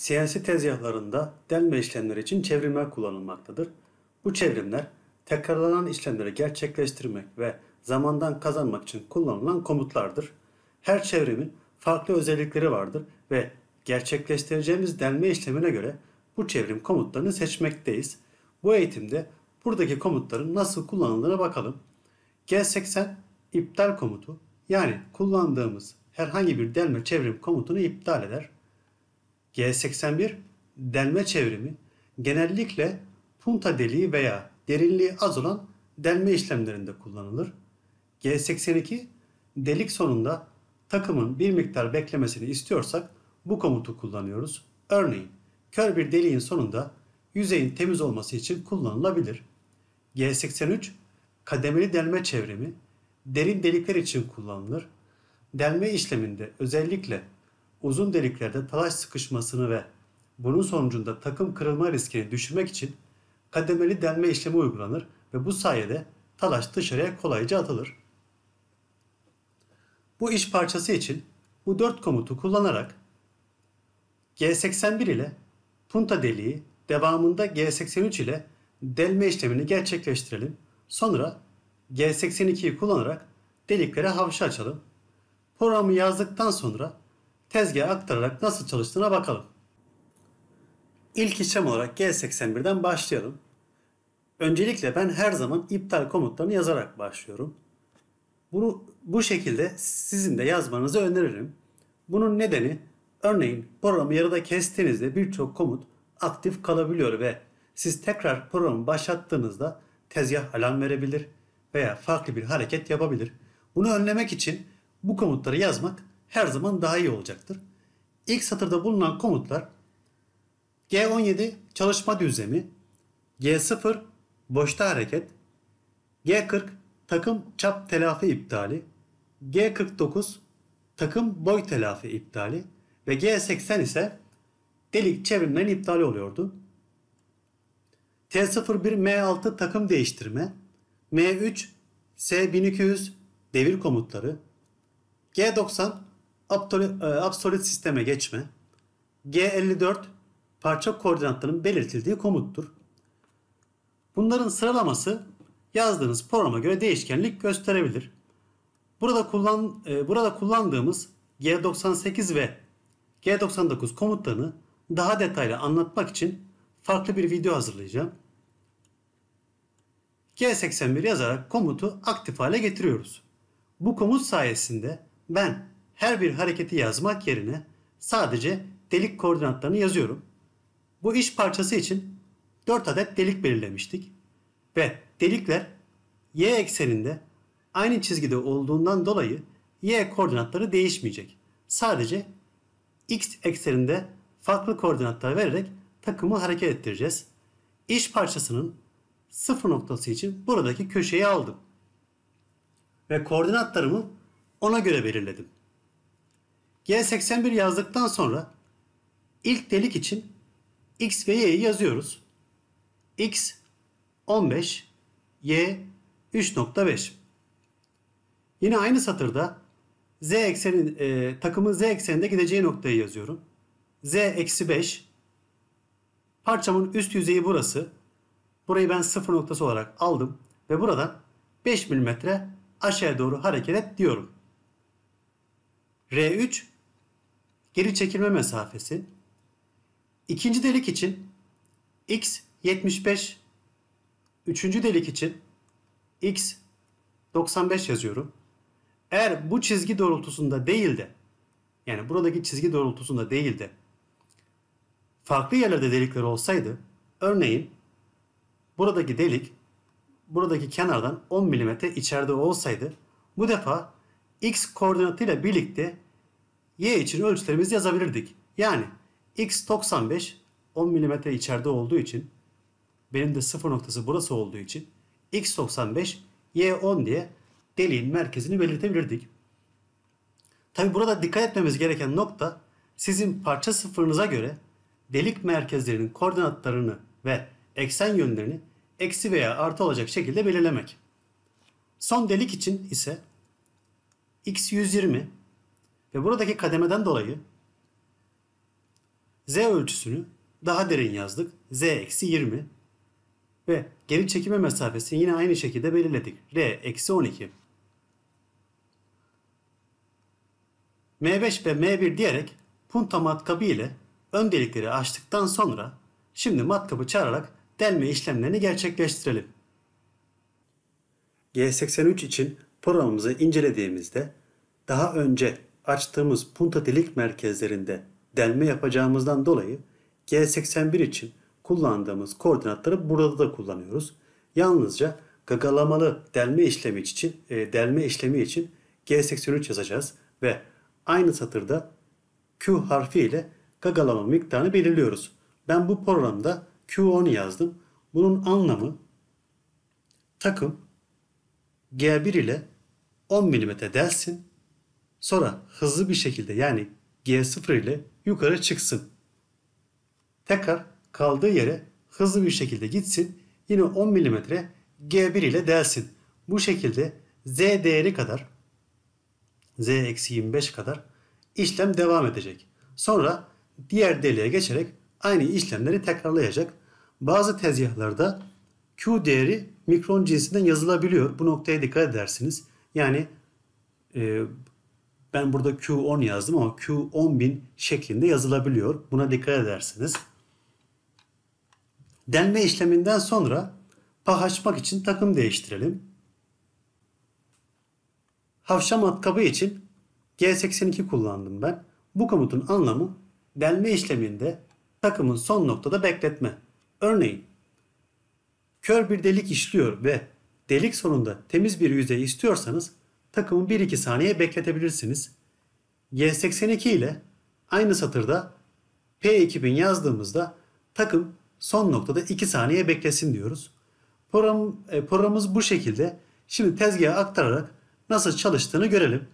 CNC tezgahlarında delme işlemleri için çevrimler kullanılmaktadır. Bu çevrimler tekrarlanan işlemleri gerçekleştirmek ve zamandan kazanmak için kullanılan komutlardır. Her çevrimin farklı özellikleri vardır ve gerçekleştireceğimiz delme işlemine göre bu çevrim komutlarını seçmekteyiz. Bu eğitimde buradaki komutların nasıl kullanıldığına bakalım. G80 iptal komutu yani kullandığımız herhangi bir delme çevrim komutunu iptal eder. G81 delme çevrimi genellikle punta deliği veya derinliği az olan delme işlemlerinde kullanılır. G82 delik sonunda takımın bir miktar beklemesini istiyorsak bu komutu kullanıyoruz. Örneğin kör bir deliğin sonunda yüzeyin temiz olması için kullanılabilir. G83 kademeli delme çevrimi derin delikler için kullanılır. Delme işleminde özellikle uzun deliklerde talaş sıkışmasını ve bunun sonucunda takım kırılma riskini düşürmek için kademeli delme işlemi uygulanır ve bu sayede talaş dışarıya kolayca atılır. Bu iş parçası için bu dört komutu kullanarak G81 ile punta deliği devamında G83 ile delme işlemini gerçekleştirelim. Sonra G82'yi kullanarak deliklere havşa açalım. Programı yazdıktan sonra tezgaha aktararak nasıl çalıştığına bakalım. İlk işlem olarak G81'den başlayalım. Öncelikle ben her zaman iptal komutlarını yazarak başlıyorum. Bunu bu şekilde sizin de yazmanızı öneririm. Bunun nedeni örneğin programı yarıda kestiğinizde birçok komut aktif kalabiliyor ve siz tekrar programı başlattığınızda tezgah alarm verebilir veya farklı bir hareket yapabilir. Bunu önlemek için bu komutları yazmak her zaman daha iyi olacaktır. İlk satırda bulunan komutlar G17 çalışma düzlemi, G0 boşta hareket, G40 takım çap telafi iptali, G49 takım boy telafi iptali ve G80 ise delik çevrimlerin iptali oluyordu. T01 M6 takım değiştirme, M3 S1200 devir komutları, G90 absolut sisteme geçme, G54 parça koordinatlarının belirtildiği komuttur. Bunların sıralaması yazdığınız programa göre değişkenlik gösterebilir. Burada kullan e, burada kullandığımız G98 ve G99 komutlarını daha detaylı anlatmak için farklı bir video hazırlayacağım. G81 yazarak komutu aktif hale getiriyoruz. Bu komut sayesinde ben her bir hareketi yazmak yerine sadece delik koordinatlarını yazıyorum. Bu iş parçası için 4 adet delik belirlemiştik. Ve delikler y ekseninde aynı çizgide olduğundan dolayı y koordinatları değişmeyecek. Sadece x ekseninde farklı koordinatlar vererek takımı hareket ettireceğiz. İş parçasının sıfır noktası için buradaki köşeyi aldım. Ve koordinatlarımı ona göre belirledim. G81 yazdıktan sonra ilk delik için x ve y'yi yazıyoruz. x 15, y 3.5. Yine aynı satırda z ekseni e, takımın z ekseninde gideceği noktayı yazıyorum. z eksi 5. Parçamın üst yüzeyi burası. Burayı ben sıfır noktası olarak aldım ve buradan 5 mm aşağıya doğru hareket et diyorum. R3 geri çekilme mesafesi. İkinci delik için x 75 Üçüncü delik için x 95 yazıyorum. Eğer bu çizgi doğrultusunda değil de yani buradaki çizgi doğrultusunda değil de farklı yerlerde delikler olsaydı örneğin buradaki delik buradaki kenardan 10 mm içeride olsaydı bu defa x koordinatıyla birlikte y için ölçülerimizi yazabilirdik. Yani x 95 10 mm içeride olduğu için benim de sıfır noktası burası olduğu için x95 y10 diye deliğin merkezini belirtebilirdik. Tabi burada dikkat etmemiz gereken nokta sizin parça sıfırınıza göre delik merkezlerinin koordinatlarını ve eksen yönlerini eksi veya artı olacak şekilde belirlemek. Son delik için ise x120 ve buradaki kademeden dolayı Z ölçüsünü daha derin yazdık. Z eksi 20. Ve geri çekime mesafesini yine aynı şekilde belirledik. R eksi 12. M5 ve M1 diyerek punta matkabı ile ön delikleri açtıktan sonra şimdi matkabı çağırarak delme işlemlerini gerçekleştirelim. G83 için programımızı incelediğimizde daha önce açtığımız punta delik merkezlerinde delme yapacağımızdan dolayı G81 için kullandığımız koordinatları burada da kullanıyoruz. Yalnızca gagalamalı delme işlemi için e, delme işlemi için G83 yazacağız ve aynı satırda Q harfi ile gagalama miktarını belirliyoruz. Ben bu programda Q10 yazdım. Bunun anlamı takım G1 ile 10 mm delsin. Sonra hızlı bir şekilde yani G0 ile yukarı çıksın. Tekrar kaldığı yere hızlı bir şekilde gitsin. Yine 10 mm G1 ile delsin. Bu şekilde Z değeri kadar Z-25 kadar işlem devam edecek. Sonra diğer deliğe geçerek aynı işlemleri tekrarlayacak. Bazı tezgahlarda Q değeri mikron cinsinden yazılabiliyor. Bu noktaya dikkat edersiniz. Yani e, ben burada Q10 yazdım ama Q10000 şeklinde yazılabiliyor. Buna dikkat edersiniz. Delme işleminden sonra pah açmak için takım değiştirelim. Havşa matkabı için G82 kullandım ben. Bu komutun anlamı delme işleminde takımın son noktada bekletme. Örneğin kör bir delik işliyor ve delik sonunda temiz bir yüzey istiyorsanız takımı 1-2 saniye bekletebilirsiniz. G82 ile aynı satırda P2000 yazdığımızda takım son noktada 2 saniye beklesin diyoruz. Program, e, programımız bu şekilde. Şimdi tezgaha aktararak nasıl çalıştığını görelim.